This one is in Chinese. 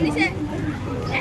你先。